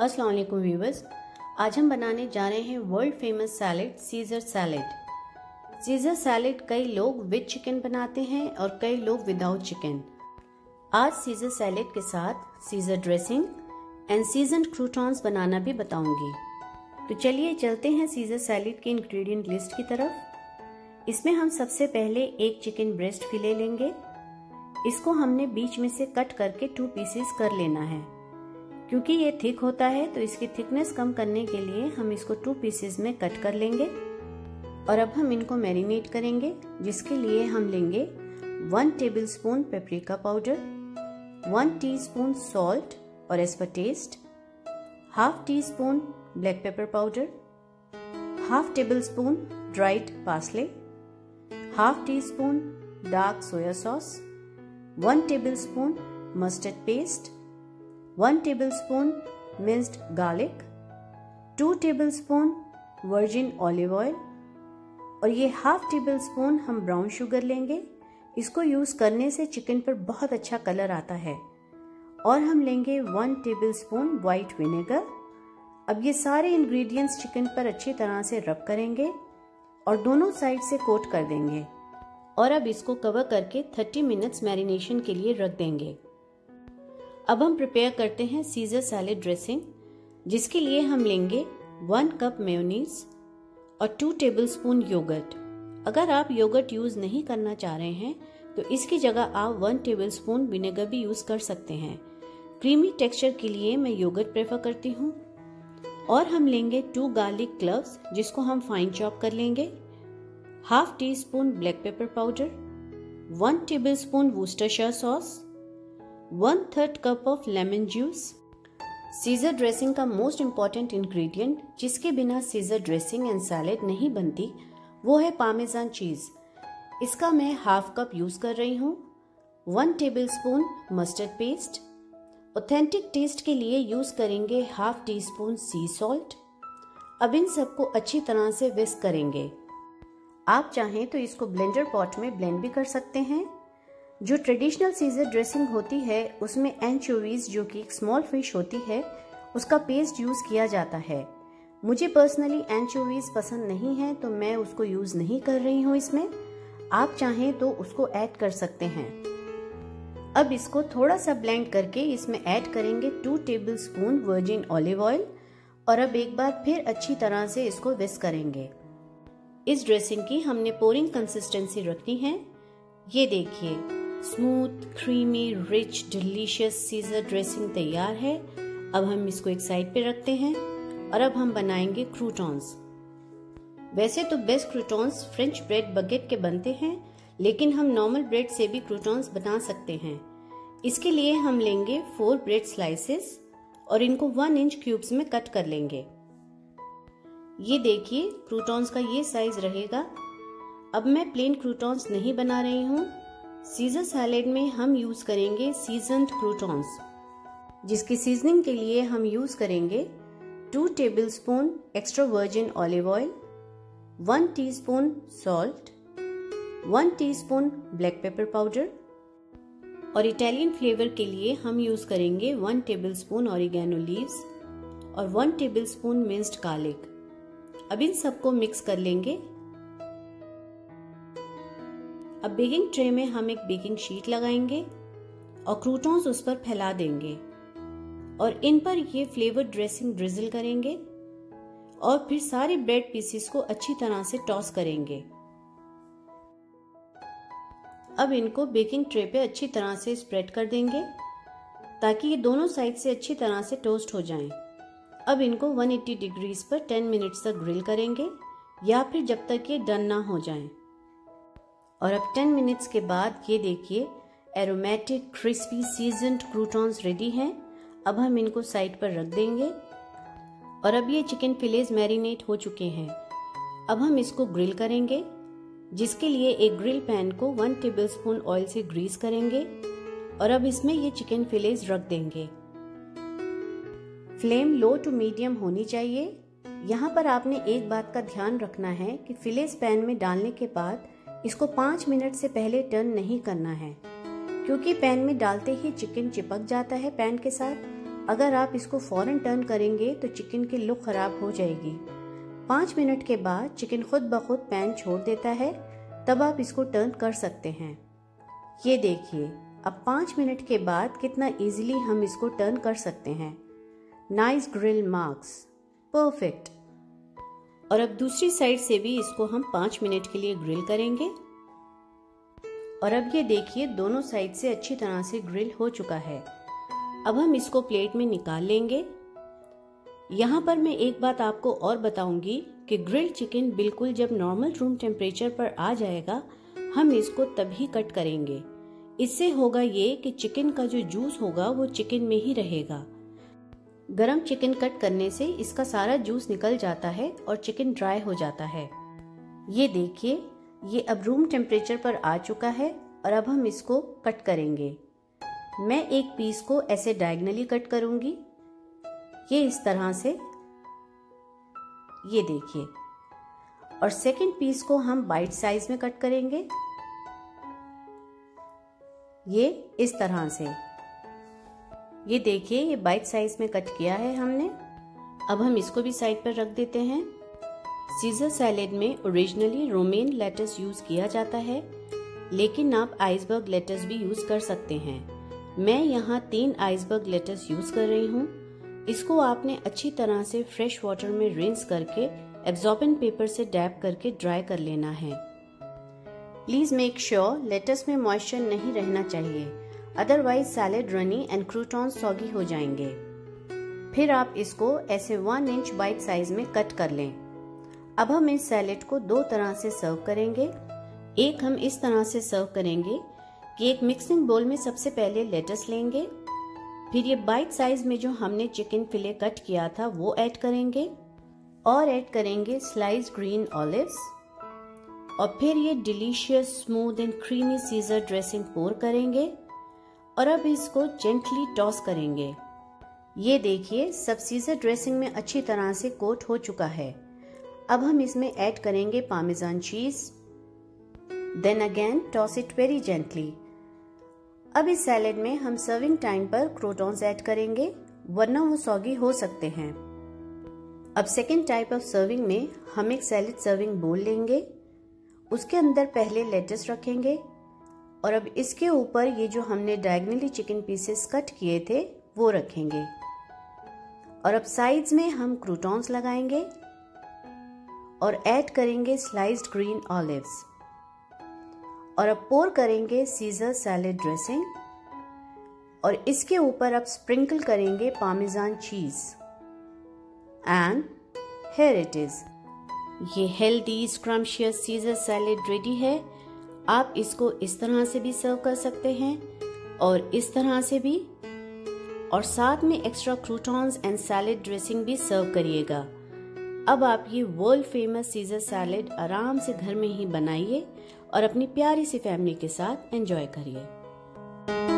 अस्सलाम वालेकुम व्यूवर्स आज हम बनाने जा रहे हैं world famous salad Caesar salad Caesar salad कई लोग विद चिकन बनाते हैं और कई लोग विदाउट चिकन आज सीजर सैलेड के साथ Caesar dressing and season croutons बनाना भी बताऊँगी. तो चलिए चलते हैं सीजर सैलेड के इंग्रेडिएंट लिस्ट की तरफ़. इसमें हम सबसे पहले एक चिकन ब्रेस्ट फिले लेंगे. इसको हमने बीच में से कट करके टू पीसेस कर लेना है. क्योंकि ये थिक होता है तो इसकी थिकनेस कम करने के लिए हम इसको टू पीसेस में कट कर लेंगे। और अब हम इनको मैरिनेट करेंगे, जिसके लिए हम लेंगे one tablespoon paprika powder one teaspoon salt और as per taste half teaspoon black pepper powder half tablespoon dried parsley half teaspoon dark soya sauce one tablespoon mustard paste 1 tablespoon minced garlic 2 tablespoon virgin olive oil और ये half table spoon हम brown sugar लेंगे। इसको use करने से chicken पर बहुत अच्छा कलर आता है। और हम लेंगे one table spoon white vinegar अब ये सारे इंग्रेडिएंट्स चिकन पर अच्छी तरह से रब करेंगे और दोनों साइड से कोट कर देंगे। और अब इसको कवर करके 30 मिनट्स मैरिनेशन के लिए रख देंगे। अब हम प्रिपेयर करते हैं सीजर सैलेड ड्रेसिंग जिसके लिए हम लेंगे वन कप मेयोनीज और टू टेबल स्पून योगर्ट अगर आप योगर्ट यूज़ नहीं करना चाह रहे हैं तो इसकी जगह आप वन टेबल स्पून विनेगर भी यूज़ कर सकते हैं. क्रीमी टेक्सचर के लिए मैं योगर्ट प्रेफर करती हूँ. और हम लेंगे टू गार्लिक क्लव्स जिसको हम फाइन चॉप कर लेंगे. Half teaspoon black pepper powder one tablespoon Worcestershire sauce one third cup of lemon juice Caesar dressing का मोस्ट इंपॉर्टेंट इंग्रेडिएंट जिसके बिना सीजर ड्रेसिंग एंड सैलेड नहीं बनती, वो है पामेजान चीज़ इसका मैं हाफ़ कप यूज़ कर रही हूँ. One tablespoon mustard paste authentic taste के लिए यूज़ करेंगे half tea spoon sea salt अब इन सबको अच्छी तरह से विस्क करेंगे। आप चाहें तो इसको ब्लेंडर पॉट में ब्लेंड भी कर सकते हैं। जो ट्रेडिशनल सीजर ड्रेसिंग होती है, उसमें एंचोवीज जो कि एक स्मॉल फ़िश होती है, उसका पेस्ट यूज़ किया जाता है। मुझे पर्सनली एंचोवीज पसंद नहीं है तो मैं उसको यूज़ नहीं कर रही हूँ इसमें। आप चाहें तो उसको ऐड कर सकते हैं। अब इसको थोड़ा सा ब्लेंड करके इसमें ऐड करेंगे two tablespoon virgin olive oil और अब एक बार फिर अच्छी तरह से इसको विस्क करेंगे। इस ड्रेसिंग की हमने पोरिंग कंसिस्टेंसी रखनी है। ये देखिए। Smooth creamy rich delicious Caesar dressing तैयार है। अब हम इसको एक साइड पे रखते हैं और अब हम बनाएँगे क्रूटॉन्स वैसे तो best croutons French bread baguette के बनते हैं, लेकिन हम नॉर्मल ब्रेड से भी क्रूटॉन्स बना सकते हैं। इसके लिए हम लेंगे फोर ब्रेड स्लाइसेस और इनको वन इंच क्यूब्स में कट कर लेंगे। ये देखिए क्रूटॉन्स का ये साइज़ रहेगा। अब मैं प्लेन क्रूटॉन्स नहीं बना रही हूँ। सीजर सैलेड में हम यूज़ करेंगे सीजनड क्रूटॉन्स जिसकी सीजनिंग के लिए हम यूज़ करेंगे two tablespoon extra virgin olive oil one teaspoon salt one teaspoon black pepper powder और इटालियन फ्लेवर के लिए हम यूज़ करेंगे one table spoon oregano leaves और one table spoon minced garlic अब इन सबको मिक्स कर लेंगे। अब बेकिंग ट्रे में हम एक बेकिंग शीट लगाएँगे और क्रूटॉन्स उस पर फैला देंगे और इन पर ये फ्लेवर ड्रेसिंग ड्रिजल करेंगे और फिर सारे ब्रेड पीसेस को अच्छी तरह से टॉस करेंगे अब इनको बेकिंग ट्रे पे अच्छी तरह से स्प्रेड कर देंगे ताकि ये दोनों साइड से अच्छी तरह से टोस्ट हो जाएँ। अब इनको 180 डिग्रीज पर 10 मिनट्स तक ग्रिल करेंगे या फिर जब तक ये डन ना हो जाएँ। और अब 10 मिनट्स के बाद ये देखिए aromatic crispy seasoned croutons ready हैं। अब हम इनको साइड पर रख देंगे। और अब ये चिकन फिलेज मैरिनेट हो चुके हैं। अब हम इसको ग्रिल करेंगे, जिसके लिए एक ग्रिल पैन को वन टेबल स्पून ऑयल से ग्रीस करेंगे। और अब इसमें ये चिकन फिलेज रख देंगे। फ्लेम लो टू मीडियम होनी चाहिए। यहाँ पर आपने एक बात का ध्यान रखना है कि फिलेज पैन में डालने के बाद इसको पाँच मिनट से पहले टर्न नहीं करना है, क्योंकि पैन में डालते ही चिकन चिपक जाता है पैन के साथ। अगर आप इसको फ़ौरन टर्न करेंगे तो चिकन की लुक खराब हो जाएगी। पाँच मिनट के बाद चिकन खुद ब खुद पैन छोड़ देता है, तब आप इसको टर्न कर सकते हैं। ये देखिए, अब पाँच मिनट के बाद कितना इजीली हम इसको टर्न कर सकते हैं। नाइस ग्रिल मार्क्स परफेक्ट और अब दूसरी साइड से भी इसको हम पाँच मिनट के लिए ग्रिल करेंगे। और अब ये देखिए, दोनों साइड से अच्छी तरह से ग्रिल हो चुका है। अब हम इसको प्लेट में निकाल लेंगे। यहाँ पर मैं एक बात आपको और बताऊँगी कि ग्रिल्ड चिकन बिल्कुल जब नॉर्मल रूम टेम्परेचर पर आ जाएगा, हम इसको तभी कट करेंगे। इससे होगा ये कि चिकन का जो जूस होगा, वो चिकन में ही रहेगा। गरम चिकन कट करने से इसका सारा जूस निकल जाता है और चिकन ड्राई हो जाता है। ये देखिए, ये अब रूम टेम्परेचर पर आ चुका है और अब हम इसको कट करेंगे। मैं एक पीस को ऐसे डायगनली कट करूँगी। ये इस तरह से। ये देखिए। और सेकंड पीस को हम बाइट साइज़ में कट करेंगे। ये इस तरह से। ये देखिए, ये बाइट साइज़ में कट किया है हमने। अब हम इसको भी साइड पर रख देते हैं। सीजर सैलेड में ओरिजिनली रोमेन लेटस यूज़ किया जाता है, लेकिन आप आइसबर्ग लेटस भी यूज़ कर सकते हैं। मैं यहाँ तीन आइसबर्ग लेटस यूज़ कर रही हूँ। इसको आपने अच्छी तरह से फ्रेश वाटर में रिंस करके एब्जॉर्बन पेपर से डैप करके ड्राई कर लेना है। प्लीज़ मेक श्योर लेटस में मॉइस्चर नहीं रहना चाहिए। Otherwise salad runny and crouton soggy हो जाएँगे। फिर आप इसको ऐसे वन इंच बाइट साइज़ में कट कर लें। अब हम इस सैलेड को दो तरह से सर्व करेंगे। एक हम इस तरह से सर्व करेंगे कि एक मिक्सिंग बोल में सबसे पहले लेटस लेंगे। फिर ये बाइट साइज़ में जो हमने चिकन फिले कट किया था, वो ऐड करेंगे। और ऐड करेंगे स्लाइस ग्रीन ऑलिव्स और फिर ये delicious smooth and creamy Caesar dressing pour करेंगे। और अब इसको जेंटली टॉस करेंगे। ये देखिए, सब सीजर ड्रेसिंग में अच्छी तरह से कोट हो चुका है। अब हम इसमें ऐड करेंगे parmesan cheese then again toss it very gently अब इस सैलेड में हम सर्विंग टाइम पर क्रोटॉन्स ऐड करेंगे, वरना वो सॉगी हो सकते हैं। अब सेकेंड टाइप ऑफ़ सर्विंग में हम एक सैलेड सर्विंग बोल लेंगे। उसके अंदर पहले लेटस रखेंगे। और अब इसके ऊपर ये जो हमने डायगनली चिकन पीसेस कट किए थे, वो रखेंगे। और अब साइड्स में हम क्रूटॉन्स लगाएँगे और ऐड करेंगे स्लाइस्ड ग्रीन ऑलिव्स और अब पोर करेंगे सीजर सैलेड ड्रेसिंग और इसके ऊपर अब स्प्रिंकल करेंगे parmesan cheese and here it is ये healthy scrumptious Caesar salad ready है। आप इसको इस तरह से भी सर्व कर सकते हैं और इस तरह से भी। और साथ में extra croutons and salad dressing भी सर्व करिएगा। अब आप ये वर्ल्ड फ़ेमस सीजर सैलेड आराम से घर में ही बनाइए और अपनी प्यारी सी फैमिली के साथ एंजॉय करिए।